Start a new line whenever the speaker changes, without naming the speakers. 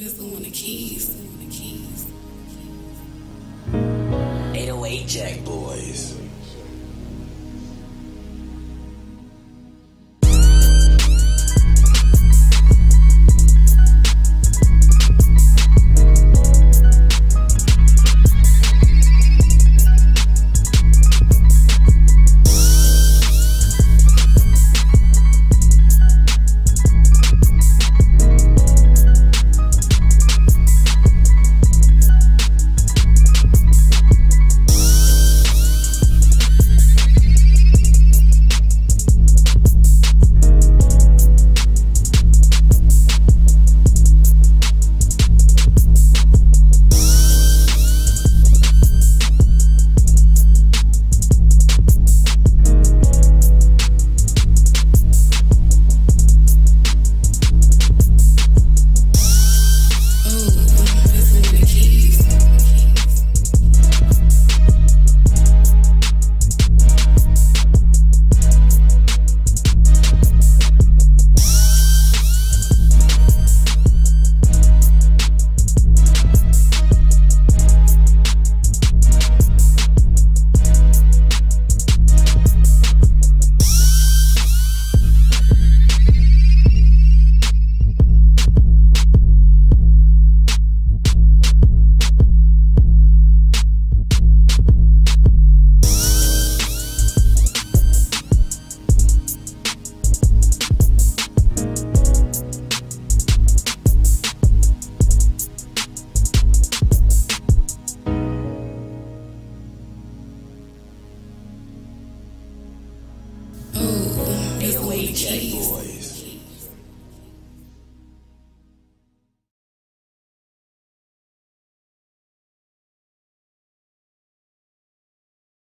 The keys. On the keys.
808 Jack Boys. DJ boy.